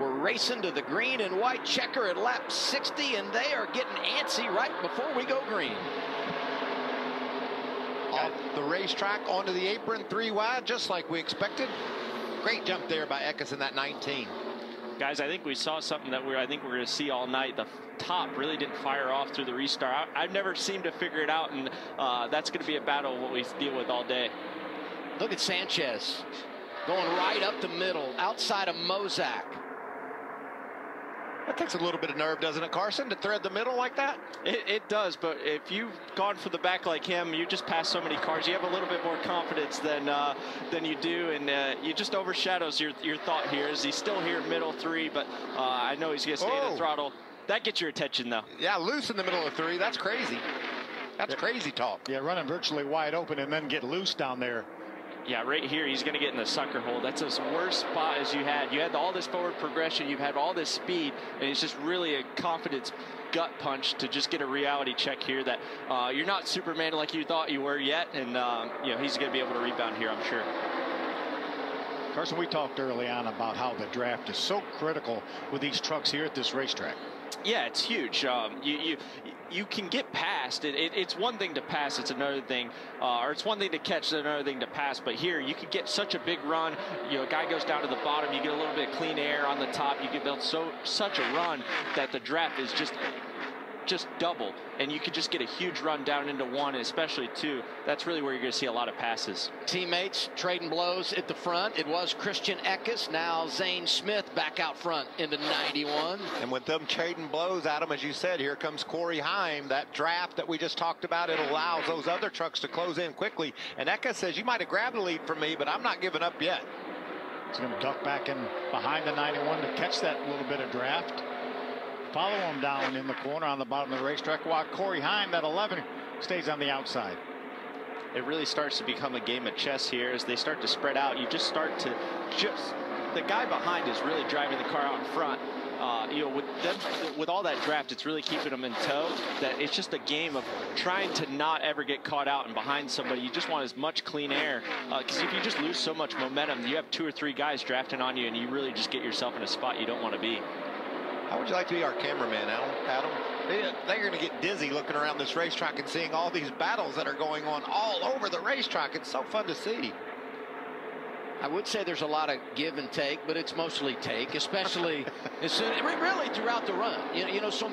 We're racing to the green and white checker at lap 60, and they are getting antsy right before we go green. Off the racetrack onto the apron, three wide, just like we expected. Great jump there by Eckes in that 19. Guys, I think we saw something that we're I think we're going to see all night. The top really didn't fire off through the restart. I, have never seemed to figure it out, and uh, that's going to be a battle what we deal with all day. Look at Sanchez going right up the middle, outside of Mozak. That takes a little bit of nerve, doesn't it, Carson, to thread the middle like that? It, it, does, but if you've gone for the back like him, you just pass so many cars. You have a little bit more confidence than uh, than you do, and uh, you just overshadows your your thought here. Is he still here middle three? But uh, I know he's going to stay oh. the throttle. That gets your attention, though. Yeah, loose in the middle of three. That's crazy. That's yeah. crazy talk. Yeah, running virtually wide open and then get loose down there. Yeah, right here, he's going to get in the sucker hole. That's as worst spot as you had. You had all this forward progression, you've had all this speed, and it's just really a confidence gut punch to just get a reality check here that uh, you're not Superman like you thought you were yet, and um, you know he's going to be able to rebound here, I'm sure. Carson, we talked early on about how the draft is so critical with these trucks here at this racetrack. Yeah, it's huge. Um, you, you you can get past it, it, It's one thing to pass, it's another thing, uh, or it's one thing to catch, it's another thing to pass. But here, you could get such a big run. You know, a guy goes down to the bottom, you get a little bit of clean air on the top. You get built so such a run that the draft is just just double, and you could just get a huge run down into one, and especially two. That's really where you're going to see a lot of passes. Teammates trading blows at the front. It was Christian Eckes, now Zane Smith back out front into 91. And with them trading blows, Adam, as you said, here comes Corey Heim. That draft that we just talked about, it allows those other trucks to close in quickly. And Eckes says, you might have grabbed the lead from me, but I'm not giving up yet. He's going to duck back in behind the 91 to catch that little bit of draft. Follow him down in the corner on the bottom of the racetrack while Corey Heim, that 11, stays on the outside. It really starts to become a game of chess here as they start to spread out. You just start to just the guy behind is really driving the car out in front. Uh, you know, with them, with all that draft, it's really keeping them in tow. That it's just a game of trying to not ever get caught out and behind somebody. You just want as much clean air because uh, if you just lose so much momentum, you have two or three guys drafting on you, and you really just get yourself in a spot you don't want to be. How would you like to be our cameraman, Adam? They, they're going to get dizzy looking around this racetrack and seeing all these battles that are going on all over the racetrack. It's so fun to see. I would say there's a lot of give and take, but it's mostly take, especially as soon, really throughout the run. You know, you know so